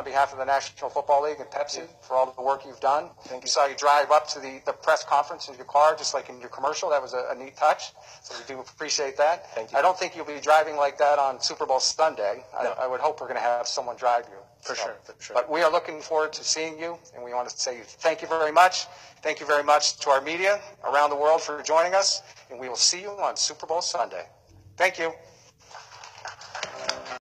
on behalf of the National Football League and Pepsi for all the work you've done. Thank We saw you drive up to the, the press conference in your car, just like in your commercial. That was a, a neat touch. So we do appreciate that. Thank you. I don't think you'll be driving like that on Super Bowl Sunday. No. I, I would hope we're going to have someone drive you. For So- sure, for sure. But we are looking forward to seeing you, and we want to say thank you very much. Thank you very much to our media around the world for joining us, and we will see you on Super Bowl Sunday. Thank you.